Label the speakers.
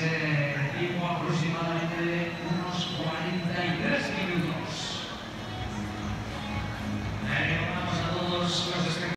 Speaker 1: se aproximadamente de unos 43 minutos. A todos los